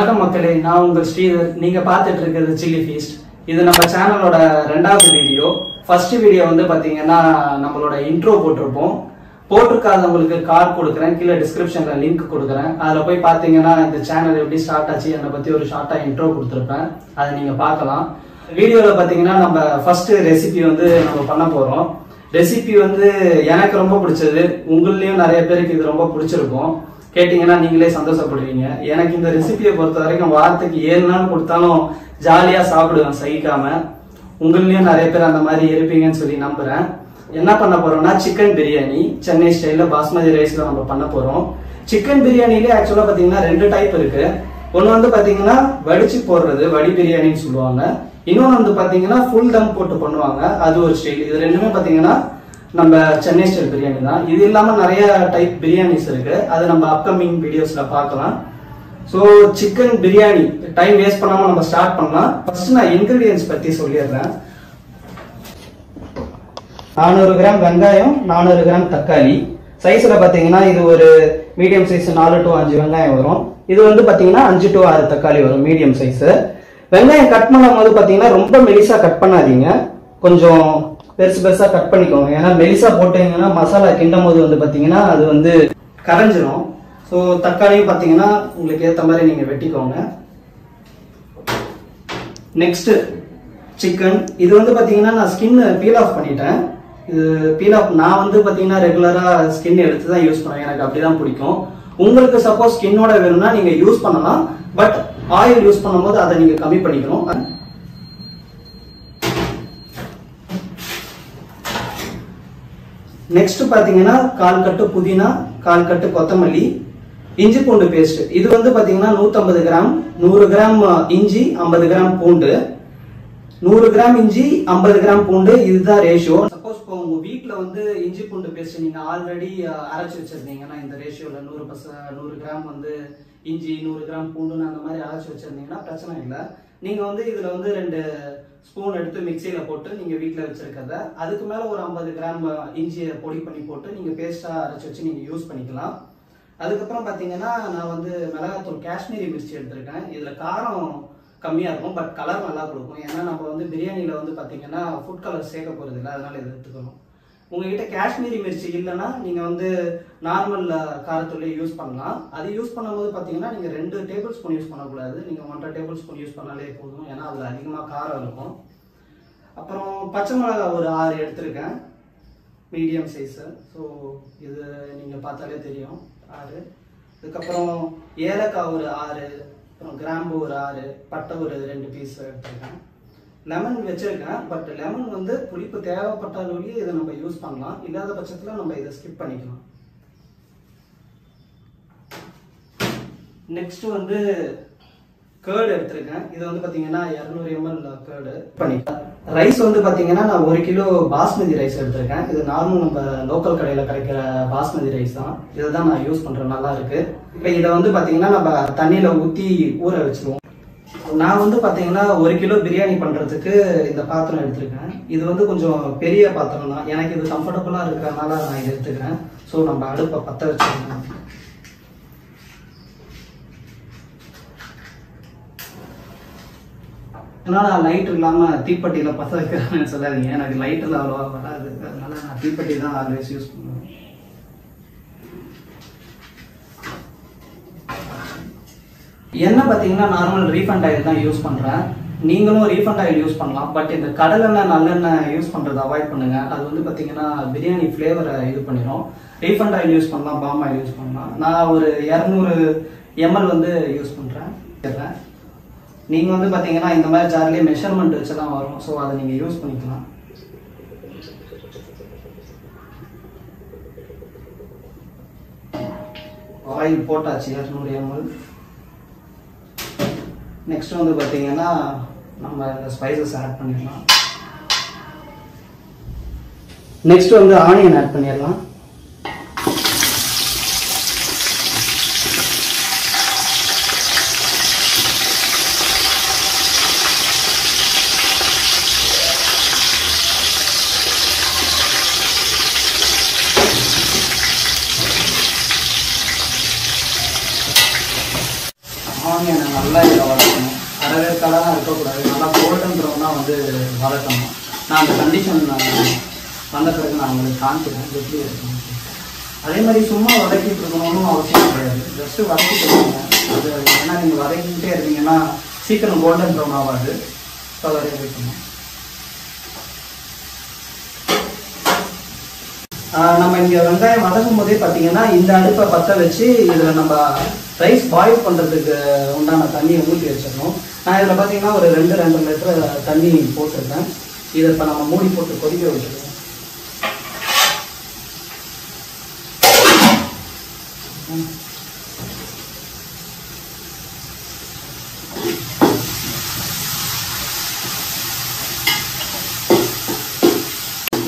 வணக்கம் மக்களே நான் உங்கள் ஸ்ரீதர். நீங்க பார்த்துட்டு இருக்கிறது சில்லி ஃபீஸ்ட் இது நம்ம சேனலோட ரெண்டாவது வீடியோ ஃபர்ஸ்ட் வீடியோ வந்து பார்த்தீங்கன்னா நம்மளோட இன்ட்ரோ போட்டிருப்போம். போட்டிருக்காதவங்களுக்கு கார்டு கொடுக்குறேன். கீழே டிஸ்கிரிப்ஷன்ல லிங்க் கொடுக்குறேன். அதில் போய் பார்த்தீங்கன்னா இந்த சேனல் எப்படி ஸ்டார்ட் ஆச்சு அதை பத்தி ஒரு ஷார்ட்டா இன்ட்ரோ கொடுத்துருப்பேன். அதை நீங்க பார்க்கலாம். வீடியோவில் பார்த்தீங்கன்னா நம்ம ஃபர்ஸ்ட் ரெசிபி வந்து நம்ம பண்ண போறோம். ரெசிபி வந்து எனக்கு ரொம்ப பிடிச்சது. உங்களையும் நிறைய பேருக்கு இது ரொம்ப பிடிச்சிருக்கும். கேட்டிங்கன்னா நீங்களே சந்தோஷப்படுவீங்க. எனக்கு இந்த ரெசிபியை பொறுத்த வரைக்கும் வாரத்துக்கு ஏழு நாள் கொடுத்தாலும் ஜாலியாக சாப்பிடுவேன் சகிக்காம. உங்களையும் நிறைய பேர் அந்த மாதிரி இருப்பீங்கன்னு சொல்லி நம்புறேன். என்ன பண்ண போறோம்னா சிக்கன் பிரியாணி சென்னை ஸ்டைலில் பாஸ்மதி ரைஸில் நம்ம பண்ண போறோம். சிக்கன் பிரியாணிலே ஆக்சுவலாக பார்த்தீங்கன்னா ரெண்டு டைப் இருக்கு. ஒன்று வந்து பார்த்தீங்கன்னா வடிச்சு போடுறது வடி பிரியாணின்னு சொல்லுவாங்க. இன்னொன்று வந்து பார்த்தீங்கன்னா ஃபுல் தம் போட்டு பண்ணுவாங்க. அது ஒரு ஸ்டைல் இது ரெண்டுமே பார்த்தீங்கன்னா நம்ம சென்னை ஸ்டைல் பிரியாணி தான். இது இல்லாமல் நிறைய டைப் பிரியாணிஸ் இருக்கு. அது நம்ம அப்கமிங் வீடியோஸ்ல பார்க்கலாம். So chicken biryani time waste பண்ணாம நம்ம ஸ்டார்ட் பண்ணலாம். ஃபர்ஸ்ட் நான் இன்கிரீடியன்ஸ் பத்தி சொல்லிடுறேன். நானூறு கிராம் வெங்காயம் நானூறு கிராம் தக்காளி. சைஸ்ல பாத்தீங்கன்னா இது ஒரு மீடியம் சைஸ் நாலு டு அஞ்சு வெங்காயம் வரும். இது வந்து பாத்தீங்கன்னா அஞ்சு டு ஆறு தக்காளி வரும் மீடியம் சைஸ் வெங்காயம் கட் பண்ணும் போது பாத்தீங்கன்னா ரொம்ப மெலிசா கட் பண்ணாதீங்க. கொஞ்சம் பெருசு பெருசா கட் பண்ணிக்கோங்க. ஏன்னா மெலிசா போட்டீங்கன்னா மசாலா கிண்டும் போது வந்து பாத்தீங்கன்னா அது வந்து கரைஞ்சிரும். ஸோ தக்காளியும் பாத்தீங்கன்னா உங்களுக்கு ஏத்த மாதிரி நீங்க வெட்டிக்கோங்க. நெக்ஸ்ட் சிக்கன் இது வந்து பாத்தீங்கன்னா நான் ஸ்கின் பீல் ஆஃப் பண்ணிட்டேன். இது பீல் ஆஃப் நான் வந்து பாத்தீங்கன்னா ரெகுலரா ஸ்கின் எடுத்து தான் யூஸ் பண்ணுவேன். எனக்கு அப்படிதான் பிடிக்கும். உங்களுக்கு சப்போஸ் ஸ்கின்னோட வேணும்னா நீங்க யூஸ் பண்ணலாம். பட் ஆயில் யூஸ் பண்ணும்போது அதை நீங்க கம்மி பண்ணிக்கணும். நெக்ஸ்ட் பாத்தீங்கன்னா கால் கட்டு புதினா கால் கட்டு கொத்தமல்லி இஞ்சி பூண்டு பேஸ்ட் இது வந்து பாத்தீங்கன்னா 150 கிராம் நூறு கிராம் இஞ்சி 50 கிராம் பூண்டு. நூறு கிராம் இஞ்சி 50 கிராம் பூண்டு இதுதான் ரேஷியோ சப்போஸ் இப்போ உங்க வீட்டில் வந்து இஞ்சி பூண்டு பேஸ்ட் நீங்க ஆல்ரெடி அரைச்சி வச்சிருந்தீங்கன்னா இந்த ரேஷியோல நூறு பச நூறு கிராம் வந்து இஞ்சி நூறு கிராம் பூண்டுன்னு அந்த மாதிரி அரைச்சி வச்சிருந்தீங்கன்னா பிரச்சனை இல்லை. நீங்கள் வந்து இதில் வந்து ரெண்டு ஸ்பூன் எடுத்து மிக்சியில் போட்டு நீங்கள் வீட்டில் வச்சிருக்கிறத அதுக்கு மேலே ஒரு 50 கிராம் இஞ்சியை பொடி பண்ணி போட்டு நீங்கள் பேஸ்ட்டாக அரைச்சி வச்சு நீங்கள் யூஸ் பண்ணிக்கலாம். அதுக்கப்புறம் பார்த்தீங்கன்னா நான் வந்து மிளகாத்தூள் காஷ்மீரி மிர்ச்சி எடுத்திருக்கேன். இதில் காரம் கம்மியாக இருக்கும் பட் கலர் நல்லா கொடுக்கும். ஏன்னா நம்ம வந்து பிரியாணியில் வந்து பார்த்தீங்கன்னா ஃபுட் கலர் சேர்க்க போகிறது இல்லை அதனால் இதை எடுத்துக்கணும். உங்ககிட்ட காஷ்மீரி மிர்ச்சி இல்லைன்னா நீங்க வந்து நார்மல் காரத்தூளே யூஸ் பண்ணலாம். அது யூஸ் பண்ணும்போது பார்த்தீங்கன்னா நீங்க ரெண்டு டேபிள் ஸ்பூன் யூஸ் பண்ணக்கூடாது. நீங்க ஒன்றரை டேபிள் ஸ்பூன் யூஸ் பண்ணாலே போதும். ஏன்னா அதுல அதிகமா காரம் இருக்கும். அப்புறம் பச்சை மிளகாய் ஒரு ஆறு எடுத்திருக்கேன். மீடியம் சைஸு ஸோ இது நீங்கள் பார்த்தாலே தெரியும். ஆறு. இதுக்கப்புறம் ஏலக்காய் ஒரு ஆறு. அப்புறம் கிராம்பு ஒரு ஆறு. பட்டை ஒரு ரெண்டு பீஸ் எடுத்திருக்கேன். லெமன் வச்சுருக்கேன் பட் லெமன் வந்து புளிப்பு அளவுலேயே இதை நம்ம யூஸ் பண்ணலாம். இல்லாத பட்சத்தில் நம்ம இதை ஸ்கிப் பண்ணிக்கலாம். நெக்ஸ்ட் வந்து கேர்டு எடுத்திருக்கேன். இது வந்து பார்த்தீங்கன்னா இரநூறு எம்எல் கேர்டு பண்ணிக்கலாம் ரைஸ் வந்து பார்த்தீங்கன்னா நான் ஒரு கிலோ பாஸ்மதி ரைஸ் எடுத்திருக்கேன். இது நார்மல் நம்ம லோக்கல் கடையில் கிடைக்கிற பாஸ்மதி ரைஸ் தான். இதை தான் நான் யூஸ் பண்ணுறேன் நல்லா இருக்கு. இப்போ இதை வந்து பார்த்தீங்கன்னா நம்ம தண்ணியில் ஊற்றி ஊற வச்சிருவோம். நான் வந்து பார்த்தீங்கன்னா ஒரு கிலோ பிரியாணி பண்ணுறதுக்கு இந்த பாத்திரம் எடுத்திருக்கேன். இது வந்து கொஞ்சம் பெரிய பாத்திரம் தான். எனக்கு இது கம்ஃபர்டபுளாக இருக்கிறதுனால நான் இதை எடுத்துக்கிறேன். ஸோ நம்ம அடுப்பை பற்ற வச்சிருக்கோம் ஏன்னா நான் லைட் இல்லாமல் தீப்பெட்டியில் பற்ற வைக்கிறேன்னு சொல்லாதீங்க. எனக்கு லைட்டில் அவ்வளோவா வராது. அதனால நான் தீப்பெட்டி தான் ஆல்வேஸ் யூஸ் பண்ணுவேன். எண்ணெய் பார்த்தீங்கன்னா நார்மல் ரீஃபண்ட் ஆயில் தான் யூஸ் பண்ணுறேன் நீங்களும் ரீஃபண்ட் ஆயில் யூஸ் பண்ணலாம். பட் இந்த கடலெண்ணெய் நல்லெண்ணெய் யூஸ் பண்ணுறதை அவாய்ட் பண்ணுங்க. அது வந்து பார்த்தீங்கன்னா பிரியாணி ஃப்ளேவரை இது பண்ணிடும் ரீஃபண்ட் ஆயில் யூஸ் பண்ணலாம் பாம் ஆயில் யூஸ் பண்ணலாம். நான் ஒரு இரநூறு எம்எல் வந்து யூஸ் பண்ணுறேன் நீங்கள் வந்து பார்த்தீங்கன்னா இந்த மாதிரி ஜார்லேயே மெஷர்மெண்ட் வச்சுதான் வரும். ஸோ அதை நீங்கள் யூஸ் பண்ணிக்கலாம். ஆயில் போட்டாச்சு இரநூறு எம்எல் நெக்ஸ்ட் வந்து பார்த்திங்கன்னா நம்ம இந்த ஸ்பைசஸ் ஆட் பண்ணிடலாம். நெக்ஸ்ட் வந்து ஆனியன் ஆட் பண்ணிடலாம். ஆனியனை நல்லா இதை வளர்க்கணும். அரவேற்காலாம் இருக்கக்கூடாது. நல்லா கோல்டன் ப்ரௌனாக வந்து வளர்க்கணும். நான் அந்த கண்டிஷன் வந்த பிறகு நான் உங்களுக்கு காமிக்கிறேன். எப்படி இருக்கணும் அதே மாதிரி சும்மா வதக்கிட்டு இருக்கணும்னு அவசியம் கிடையாது. ஜஸ்ட்டு வதக்கிட்டு இருக்கணும் அது ஏன்னா நீங்கள் வதக்கிட்டே இருந்தீங்கன்னா சீக்கிரம் கோல்டன் ப்ரௌன் ஆகாது ஸோ அதை வைக்கணும். ஆஹ் நம்ம இங்கே வெங்காயம் வதக்கும் போதே பார்த்தீங்கன்னா இந்த அடுப்பை பற்ற வச்சு இதில் நம்ம ரைஸ் பாயில் பண்ணுறதுக்கு உண்டான தண்ணியை ஊற்றி வச்சிடணும். நான் இதில் பார்த்தீங்கன்னா ஒரு ரெண்டு ரெண்டு லிட்டர் தண்ணி போட்டிருக்கேன் இதை இப்போ நம்ம மூடி போட்டு கொதிக்க வச்சுருக்கோம்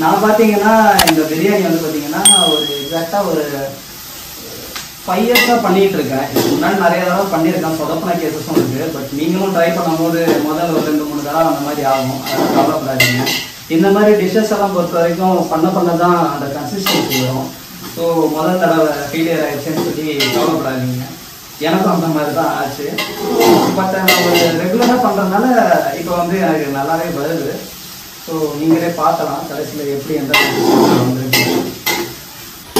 நான் பார்த்தீங்கன்னா இந்த பிரியாணி வந்து பார்த்தீங்கன்னா ஒரு எக்ஸாக்டாக ஒரு ஃபைவ் இயர்ஸாக பண்ணிட்டு இருக்கேன். இதுக்கு முன்னாடி நிறைய தடவை பண்ணியிருக்கேன். சொதப்பின கேசஸும் இருக்குது பட் நீங்களும் ட்ரை பண்ணும்போது முதல்ல ஒரு ரெண்டு மூணு தடவை அந்த மாதிரி ஆகும். கவலைப்படாதீங்க. இந்த மாதிரி டிஷ்ஷஸ் எல்லாம் பொறுத்த வரைக்கும் பண்ண பண்ண தான் அந்த கன்சிஸ்டன்சி வரும். ஸோ முதல் தடவை ஃபெயிலியர் ஆயிடுச்சுன்னு சொல்லி கவலைப்படாதீங்க. எனக்கும் அந்த மாதிரி தான் ஆச்சு. பட் நான் ஒரு ரெகுலராக பண்ணுறதுனால இப்போ வந்து எனக்கு நல்லாவே வருது. ஸோ நீங்களே பார்க்கலாம். கடைசியில் எப்படி எந்த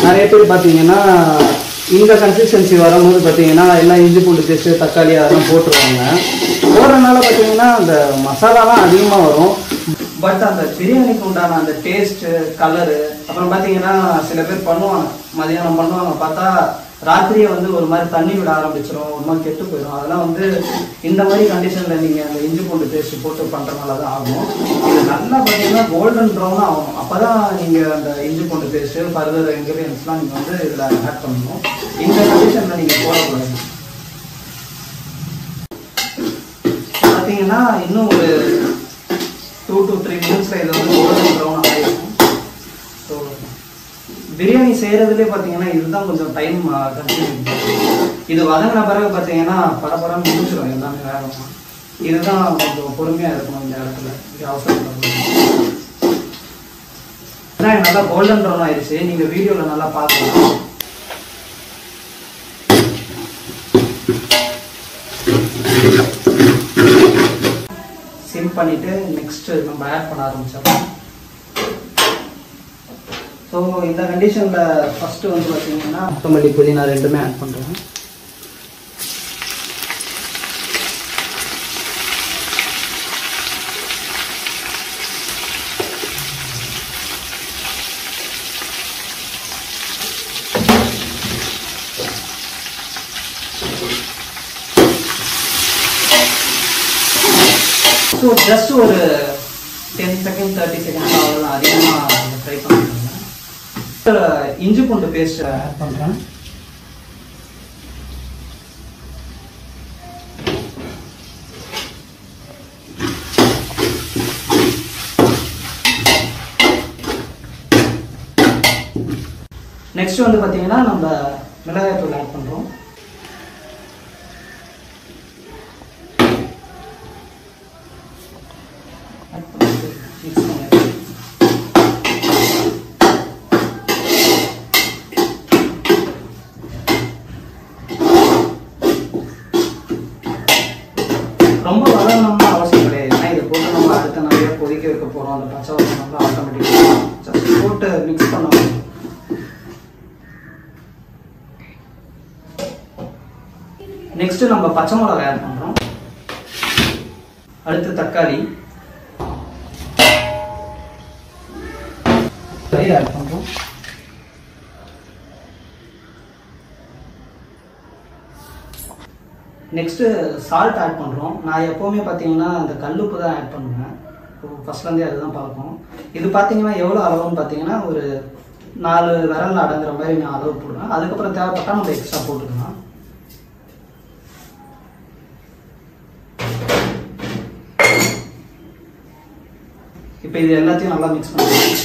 நிறைய பேர் பார்த்தீங்கன்னா இந்த கன்சிஸ்டன்சி வரும்போது பார்த்தீங்கன்னா எல்லாம் இஞ்சி பூண்டு பேஸ்ட்டு தக்காளி அதெல்லாம் போட்டுருவாங்க. போடுறதுனால பார்த்தீங்கன்னா அந்த மசாலாலாம் அதிகமாக வரும். பட் அந்த பிரியாணிக்கு உண்டான அந்த டேஸ்ட்டு கலரு அப்புறம் பார்த்தீங்கன்னா சில பேர் பண்ணுவாங்க. மதியானம் பண்ணுவாங்க. பார்த்தா ராத்திரியே வந்து ஒரு மாதிரி தண்ணி விட ஆரம்பிச்சிடும் ஒரு மாதிரி கெட்டு போயிடும் அதெல்லாம் வந்து இந்த மாதிரி கண்டிஷனில் நீங்கள் அந்த இஞ்சி பூண்டு பேஸ்ட் போட்டு பண்ணுறதுனால தான் ஆகும். இது நல்லா பார்த்தீங்கன்னா கோல்டன் ப்ரௌனாக ஆகும். அப்போ தான் நீங்கள் அந்த இஞ்சி பூண்டு பேஸ்ட்டு ஃபர்தர் இன்க்ரீடியன்ஸ்லாம் நீங்கள் வந்து இதில் ஆட் பண்ணணும். இந்த கண்டிஷனில் நீங்கள் போடக்கூடாது. பார்த்தீங்கன்னா இன்னும் ஒரு டூ டு த்ரீ மினிட்ஸில் இது வந்து கோல்டன் ப்ரௌன் பிரியாணி செய்கிறதுலே பார்த்தீங்கன்னா இதுதான் கொஞ்சம் டைம் கன்சியூமிங் இது வதங்கின பிறகு பார்த்தீங்கன்னா பரபரன்னு முடிச்சிடும் எல்லாமே வேகமாக இதுதான் கொஞ்சம் பொறுமையாக இருக்கணும் இந்த இடத்துல. அவசரம் அதான் நல்லா கோல்டன் ப்ரௌன் ஆயிடுச்சு. நீங்கள் வீடியோவில் நல்லா பார்க்கலாம் சிம் பண்ணிட்டு நெக்ஸ்ட் நம்ம ஆட் பண்ண ஆரம்பிச்சிடலாம். ஸோ இந்த கண்டிஷனில் ஃபஸ்ட்டு வந்து பார்த்தீங்கன்னா கொத்தமல்லி புதினா ரெண்டுமே ஆட் பண்ணுறேன் ஸோ ஜஸ்ட் ஒரு டென் செகண்ட் தேர்ட்டி செகண்ட் அவ்வளோதான் அதிகமாக ட்ரை பண்ணுறேன் இஞ்சி பூண்டு பேஸ்ட் ஆட் பண்ணுறேன் நெக்ஸ்ட் வந்து பார்த்தீங்கன்னா நம்ம மிளகாய்த்தூள் ஆட் பண்ணுறோம் ரொம்ப வளரணும்னு அவசியம் கிடையாது. ஏன்னா இதை போட்டு நம்ம அடுத்த நிறைய கொதிக்க வைக்க போகிறோம் அந்த பச்சை வாசனை வந்து ஆட்டோமேட்டிக்காக ஜஸ்ட் போட்டு மிக்ஸ் பண்ணணும் நெக்ஸ்ட்டு நம்ம பச்சை மிளகாய் ஆட் பண்ணுறோம் அடுத்து தக்காளி. நெக்ஸ்ட்டு சால்ட் ஆட் பண்ணுறோம் நான் எப்போவுமே பார்த்தீங்கன்னா அந்த கல்லுப்பு தான் ஆட் பண்ணுவேன். ஃபஸ்ட்லேருந்தே அதுதான் பார்ப்போம் இது பார்த்தீங்கன்னா எவ்வளோ அளவுன்னு பார்த்தீங்கன்னா ஒரு நாலு விரல் அடங்குற மாதிரி நான் அளவு போடுவேன். அதுக்கப்புறம் தேவைப்பட்டால் நம்ம எக்ஸ்ட்ரா போட்டுக்கலாம். இப்போ இது எல்லாத்தையும் நல்லா மிக்ஸ் பண்ணுவோம்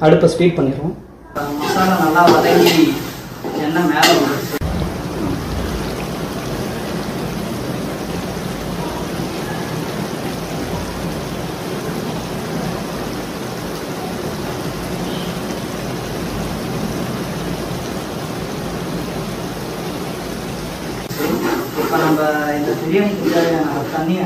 அடுப்பை ஸ்வீட் பண்ணிடுவோம். மசாலா நல்லா வதங்கி எண்ணெய் மேலே இப்போ நம்ம இந்த பிரியாணிக்கு தேவையான தண்ணியை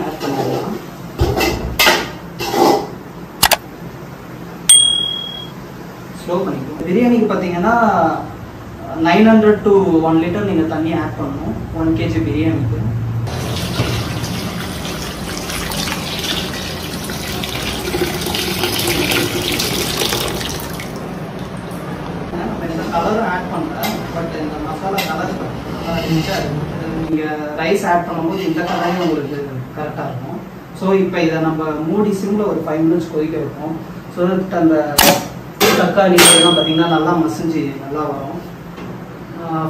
பிரியாணிக்கு பார்த்தீங்கன்னா nine hundred to one litre நீங்கள் தண்ணி ஆட் பண்ணணும். ஒன் கேஜி பிரியாணிக்கு. நம்ம இந்த கலரும் ஆட் பண்ணல பட் இந்த மசாலா கலர் நீங்கள் ரைஸ் ஆட் பண்ணும்போது இந்த கலரையும் உங்களுக்கு கரெக்டாக இருக்கும். ஸோ இப்போ இதை நம்ம மூடி சிம்மில் ஒரு ஃபைவ் மினிட்ஸ் கொதிக்க வைப்போம். ஸோ தட் அந்த தக்காளி இதெல்லாம் பார்த்தீங்கன்னா நல்லா மசிஞ்சு நல்லா வரும்.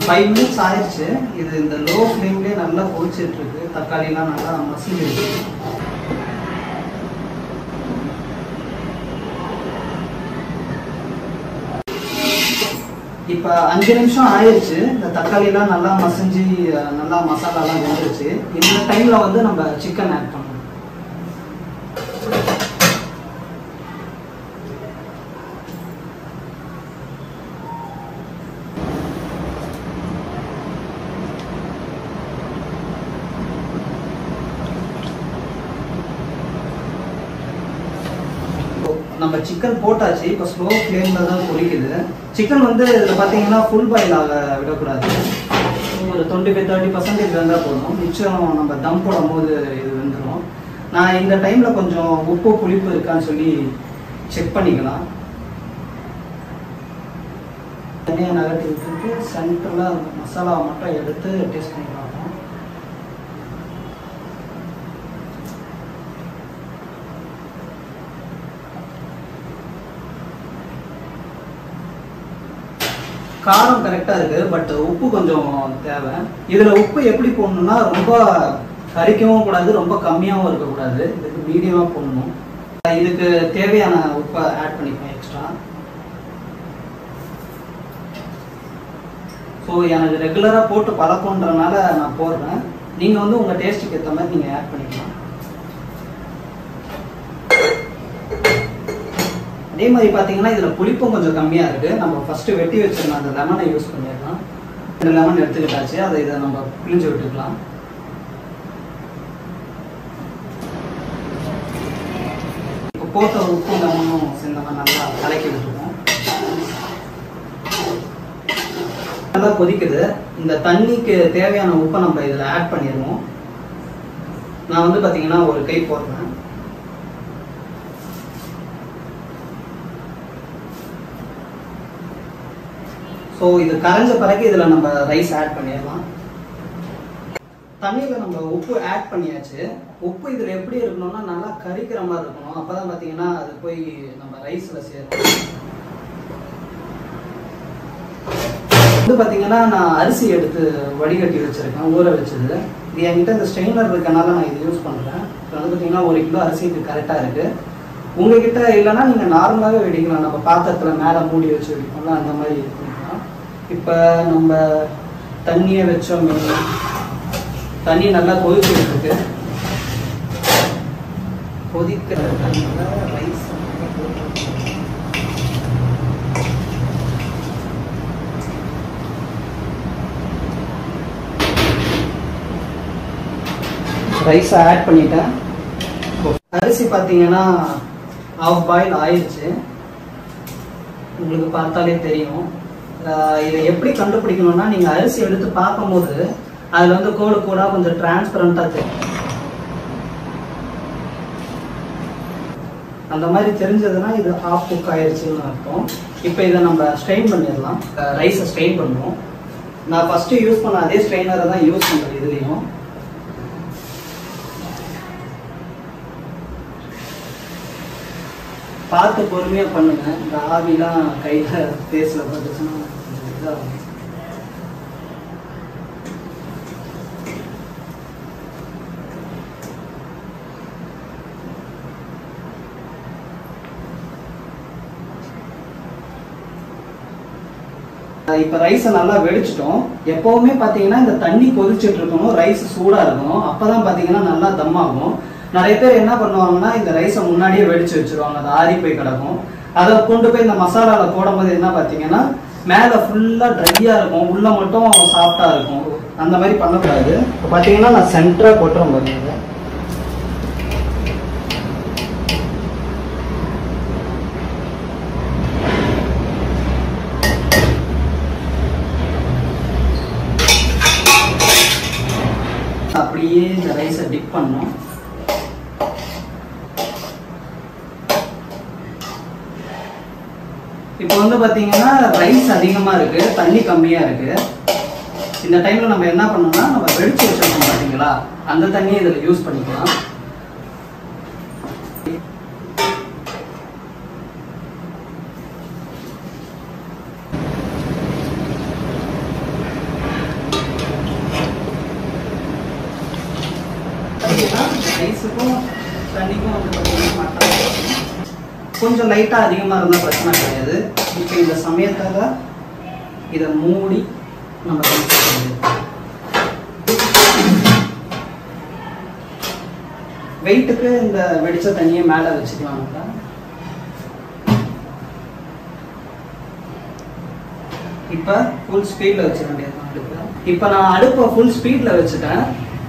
ஃபைவ் மினிட்ஸ் ஆயிடுச்சு. இது இந்த லோ ஃப்ளேம்லேயே நல்லா கொதிச்சிட்டு தக்காளிலாம் நல்லா மசிஞ்சிருக்கு. இப்போ அஞ்சு நிமிஷம் ஆயிடுச்சு. இந்த தக்காளிலாம் நல்லா மசிஞ்சு நல்லா மசாலாலாம் வந்துருச்சு. இந்த டைமில் வந்து நம்ம சிக்கன் ஆட் பண்ணணும் நம்ம சிக்கன் போட்டாச்சு இப்போ ஸ்லோ ஃப்ளேமில் தான் பொரிக்குது சிக்கன் வந்து இதில் பார்த்தீங்கன்னா ஃபுல் பாயில் ஆக விடக்கூடாது. ஒரு டுவெண்ட்டி ஃபைவ் தேர்ட்டி பர்சன்டேஜ் வந்தால் போதும். மிச்சம் நம்ம தம் போடும் போது இது வந்துடும் நான் இந்த டைமில் கொஞ்சம் உப்பு புளிப்பு இருக்கான்னு சொல்லி செக் பண்ணிக்கலாம். தனியாக நகர்த்தி விட்டுட்டு சென்டரில் மசாலாவை மட்டும் எடுத்து டேஸ்ட் பண்ணி பார்ப்போம் காரம் கரெக்டாக இருக்குது பட் உப்பு கொஞ்சம் தேவை. இதில் உப்பு எப்படி போடணும்னா ரொம்ப கரிக்கவும் கூடாது ரொம்ப கம்மியாகவும் இருக்கக்கூடாது. இதுக்கு மீடியமாக போடணும். இதுக்கு தேவையான உப்பை ஆட் பண்ணிப்பேன் எக்ஸ்ட்ரா ஸோ எனக்கு ரெகுலராக போட்டு பழக்கன்றனால நான் போடுறேன். நீங்கள் வந்து உங்கள் டேஸ்ட்டுக்கு ஏற்ற மாதிரி நீங்கள் ஆட் பண்ணிக்கலாம். அதே மாதிரி பார்த்தீங்கன்னா இதில் புளிப்பும் கொஞ்சம் கம்மியாக இருக்குது நம்ம ஃபஸ்ட்டு வெட்டி வச்சிருந்தோம் அந்த லெமனை யூஸ் பண்ணிடலாம். இந்த லெமன் எடுத்துக்கிட்டாச்சு. அதை இதை நம்ம பிழிஞ்சு விட்டுக்கலாம். இப்போ போட்ட உப்பு லெமனும் சேர்ந்தவன் நல்லா கலக்கி விட்டுருவோம். நல்லா கொதிக்குது. இந்த தண்ணிக்கு தேவையான உப்பை நம்ம இதில் ஆட் பண்ணிடுவோம் நான் வந்து பார்த்தீங்கன்னா ஒரு கை போடுறேன். ஸோ இது கரைஞ்ச பிறகு இதில் நம்ம ரைஸ் ஆட் பண்ணிடலாம். தண்ணியில் நம்ம உப்பு ஆட் பண்ணியாச்சு. உப்பு இதில் எப்படி இருக்கணும்னா நல்லா கரிக்கிற மாதிரி இருக்கணும். அப்போ தான் பார்த்தீங்கன்னா அது போய் நம்ம ரைஸில் சேரும். வந்து பார்த்தீங்கன்னா நான் அரிசி எடுத்து வடிகட்டி வச்சுருக்கேன் ஊற வச்சது. இது என்கிட்ட இந்த ஸ்ட்ரெயினர் இருக்கனால நான் இது யூஸ் பண்ணுறேன் இப்போ வந்து பார்த்தீங்கன்னா ஒரு கிலோ அரிசி இது கரெக்டாக இருக்குது உங்ககிட்ட இல்லைன்னா நீங்கள் நார்மலாகவே வெடிக்கலாம். நம்ம பாத்திரத்தில் மேலே மூடி வச்சு வெடிப்போம்ல அந்த மாதிரி இருக்கும் இப்போ நம்ம தண்ணியை வச்சோம். தண்ணி நல்லா கொதிச்சுட்டு இருக்கு கொதிக்கிற தண்ணியில் ரைஸ் ரைஸை ஆட் பண்ணிட்டேன். அரிசி பார்த்தீங்கன்னா ஆஃப் பாயில் ஆயிடுச்சு உங்களுக்கு பார்த்தாலே தெரியும். இதை எப்படி கண்டுபிடிக்கணும்னா நீங்க அரிசி எடுத்து பார்க்கும்போது அதுல வந்து கோடு கூட கொஞ்சம் டிரான்ஸ்பரண்டா தெரியும். அந்த மாதிரி தெரிஞ்சதுன்னா இது ஆஃப் குக் ஆயிடுச்சுன்னு அர்த்தம். இப்போ இதை நம்ம ஸ்ட்ரெயின் பண்ணிடலாம். ரைஸை ஸ்ட்ரெயின் பண்ணுவோம். நான் ஃபஸ்ட்டு யூஸ் பண்ண அதே ஸ்ட்ரெயினரை தான் யூஸ் பண்ணுறேன் இதுலேயும். பார்த்து பொறுமையாக பண்ணுங்கள் இந்த ஆவிலாம் கையில் ஃபேஸ்ல பட்டுச்சுன்னா இப்ப ரைஸை நல்லா வெடிச்சிட்டோம். எப்பவுமே பாத்தீங்கன்னா இந்த தண்ணி கொதிச்சுட்டு இருக்கணும் ரைஸ் சூடா இருக்கணும். அப்பதான் பாத்தீங்கன்னா நல்லா தம் ஆகும். நிறைய பேர் என்ன பண்ணுவாங்கன்னா இந்த ரைஸை முன்னாடியே வெடிச்சு வச்சிருவாங்க. அது ஆறி போய் கிடக்கும். அதை கொண்டு போய் இந்த மசாலால போடும்போது என்ன பாத்தீங்கன்னா மேலே ஃபுல்லாக ட்ரையாக இருக்கும். உள்ள மட்டும் சாஃப்டாக இருக்கும். அந்த மாதிரி பண்ணக்கூடாது. இப்போ பார்த்தீங்கன்னா நான் சென்டராக கொட்டுறேன் பாருங்க அப்படியே இந்த ரைஸை டிப் பண்ணோம் இப்போ வந்து பார்த்தீங்கன்னா ரைஸ் அதிகமாக இருக்கு தண்ணி கம்மியாக இருக்கு. இந்த டைம்ல நம்ம என்ன பண்ணோம்னா நம்ம வெடிச்சு வச்சிருக்கோம் பார்த்தீங்களா அந்த தண்ணியை இதில் யூஸ் பண்ணிக்கலாம் ரைஸுக்கும் தண்ணிக்கும் வந்து பார்த்தீங்கன்னா மட்டன் கொஞ்சம் லைட்டாக அதிகமாக இருந்தால் பிரச்சனை கிடையாது. இப்போ இந்த சமயத்தில் இதை மூடி நம்ம வெயிட்டுக்கு இந்த வெடிச்ச தண்ணியை மேலே வச்சுக்கலாம் இப்போ ஃபுல் ஸ்பீடில் வச்சிட வேண்டியது அடுப்பு. இப்போ நான் அடுப்பை ஃபுல் ஸ்பீடில் வச்சுட்டேன்.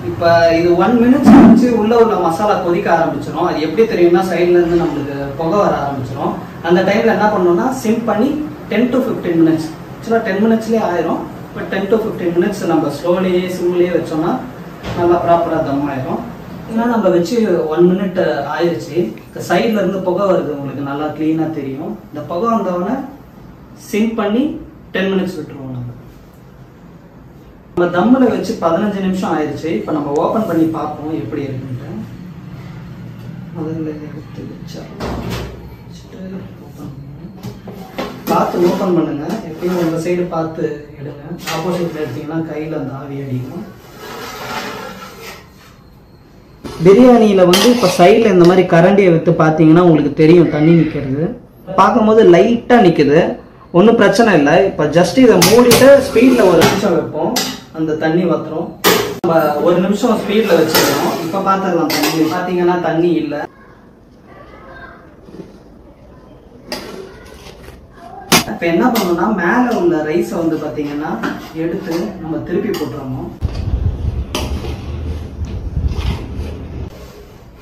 இப்போ இது ஒன் மினிட்ஸ் வச்சு உள்ள உள்ள மசாலா கொதிக்க ஆரம்பிச்சிடும் அது எப்படி தெரியும்னா சைட்லேருந்து நம்மளுக்கு புகை வர ஆரம்பிச்சிடும் அந்த டைம்ல என்ன பண்ணணும்னா சிம் பண்ணி டென் டு ஃபிஃப்டீன் மினிட்ஸ் ஆக்சுவலாக டென் மினிட்ஸ்லேயே ஆயிரும். But ten to fifteen minutes நம்ம ஸ்லோலியே சிம்லேயே வச்சோம்னா நல்லா ப்ராப்பராக தம் ஆயிரும். ஏன்னா நம்ம வச்சு ஒன் மினிட் ஆயிடுச்சு இந்த சைட்ல இருந்து புகை வருது உங்களுக்கு நல்லா க்ளீனாக தெரியும். இந்த புகை வந்தவொடனே சிம் பண்ணி டென் மினிட்ஸ் விட்டுருவோம் நம்ம. நம்ம தம்மில் வச்சு பதினஞ்சு நிமிஷம் ஆயிடுச்சு. இப்போ நம்ம ஓப்பன் பண்ணி பார்ப்போம் எப்படி இருக்குன்ட்டு. முதல்ல எடுத்து வச்சா பார்த்து ஓப்பன் பண்ணுங்க. எப்பயும் உங்கள் சைடு பார்த்து எடுங்க. ஆப்போசிட்ல எடுத்தீங்கன்னா கையில் அந்த ஆவி அடிக்கும். பிரியாணியில் வந்து இப்போ சைடில் இந்த மாதிரி கரண்டியை விற்று பார்த்தீங்கன்னா உங்களுக்கு தெரியும் தண்ணி நிற்கிறது பார்க்கும்போது லைட்டாக நிற்குது ஒன்றும் பிரச்சனை இல்லை. இப்போ ஜஸ்ட் இதை மூடிட்டு ஸ்பீடில் ஒரு நிமிஷம் வைப்போம். அந்த தண்ணி வத்துரும் நம்ம ஒரு நிமிஷம் ஸ்பீடில் வச்சிருக்கோம். இப்போ பார்த்துக்கலாம் தண்ணி பார்த்தீங்கன்னா தண்ணி இல்லை. இப்போ என்ன பண்ணணும்னா மேலே உள்ள ரைஸை வந்து பார்த்தீங்கன்னா எடுத்து நம்ம திருப்பி போட்டுறணும்.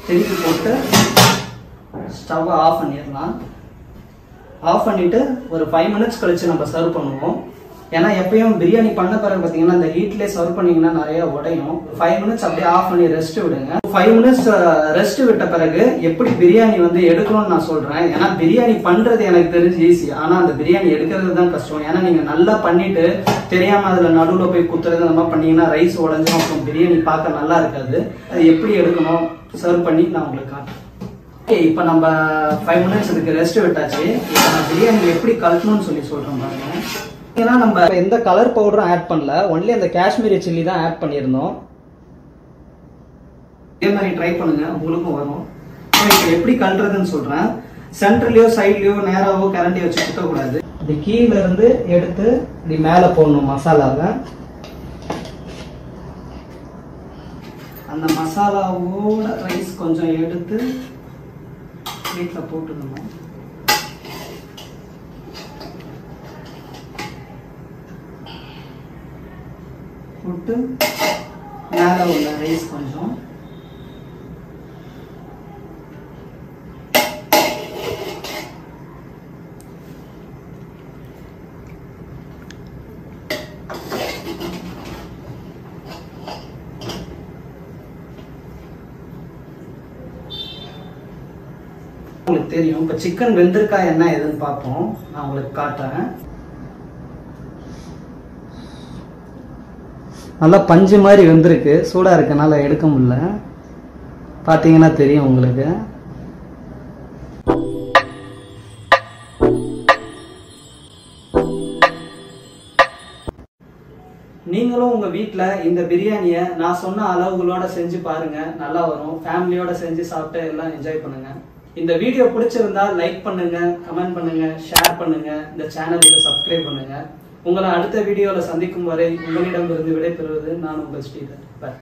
திருப்பி போட்டு ஸ்டவ்வை ஆஃப் பண்ணிடலாம். ஆஃப் பண்ணிட்டு ஒரு ஃபைவ் மினிட்ஸ் கழிச்சு நம்ம சர்வ் பண்ணுவோம். ஏன்னா எப்பயும் பிரியாணி பண்ண பிறகு பார்த்தீங்கன்னா அந்த ஹீட்லேயே சர்வ் பண்ணீங்கன்னா நிறைய உடையும். ஃபைவ் மினிட்ஸ் அப்படியே ஆஃப் பண்ணி ரெஸ்ட் விடுங்க. ஃபைவ் மினிட்ஸ் ரெஸ்ட் விட்ட பிறகு எப்படி பிரியாணி வந்து எடுக்கணும்னு நான் சொல்றேன். ஏன்னா பிரியாணி பண்றது எனக்கு தெரிஞ்சு ஈஸி ஆனா அந்த பிரியாணி எடுக்கிறது தான் கஷ்டம். ஏன்னா நீங்க நல்லா பண்ணிட்டு தெரியாம அதுல நடுவில் போய் குத்துறது அந்த மாதிரி பண்ணீங்கன்னா ரைஸ் உடஞ்சும் அப்புறம் பிரியாணி பார்க்க நல்லா இருக்காது. அது எப்படி எடுக்கணும் சர்வ் பண்ணி நான் உங்களுக்கு காட்டுறேன். ஓகே இப்போ நம்ம ஃபைவ் மினிட்ஸ் இதுக்கு ரெஸ்ட் விட்டாச்சு. இப்போ நான் பிரியாணி எப்படி கலக்கணும்னு சொல்லி சொல்கிறேன் பாருங்க. ஏன்னா நம்ம எந்த கலர் பவுடரும் ஆட் பண்ணல. ஒன்லி அந்த காஷ்மீரி சில்லி தான் ஆட் பண்ணியிருந்தோம். இதே மாதிரி ட்ரை பண்ணுங்க. உங்களுக்கும் வரும். எப்படி கலறதுன்னு சொல்றேன். சென்டர்லயோ சைட்லயோ நேராவோ கரண்டி வச்சு குத்தக்கூடாது. இது கீழ இருந்து எடுத்து இப்படி மேல போடணும் மசாலாவை. அந்த மசாலாவோட ரைஸ் கொஞ்சம் எடுத்து வீட்டில் போட்டுக்கணும். போட்டு மேலே உள்ள ரைஸ் கொஞ்சம். உங்களுக்கு தெரியும். இப்போ சிக்கன் வெந்திருக்கா என்ன ஏதுன்னு பார்ப்போம். நான் உங்களுக்கு காட்டுறேன். நல்லா பஞ்சு மாதிரி வெந்திருக்கு. சூடாக இருக்கனால எடுக்க முடியல. பார்த்தீங்கன்னா தெரியும் உங்களுக்கு. நீங்களும் உங்கள் வீட்டில் இந்த பிரியாணியை நான் சொன்ன அளவுகளோட செஞ்சு பாருங்கள் நல்லா வரும். ஃபேமிலியோட செஞ்சு சாப்பிட்டு எல்லாம் என்ஜாய் பண்ணுங்கள் இந்த வீடியோ பிடிச்சிருந்தா லைக் பண்ணுங்கள் கமெண்ட் பண்ணுங்கள் ஷேர் பண்ணுங்கள் இந்த சேனலுக்கு சப்ஸ்கிரைப் பண்ணுங்கள் உங்களை அடுத்த வீடியோவில் சந்திக்கும் வரை உங்களிடமிருந்து விடைபெறுவது நான் உங்கள் ஸ்ரீதர். பை